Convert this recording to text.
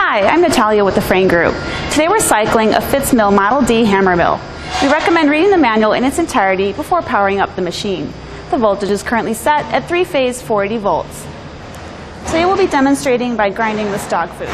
Hi, I'm Natalia with the Frain Group. Today we're cycling a Fitzmill Model D hammer mill. We recommend reading the manual in its entirety before powering up the machine. The voltage is currently set at three-phase 480 volts. Today we'll be demonstrating by grinding this dog food.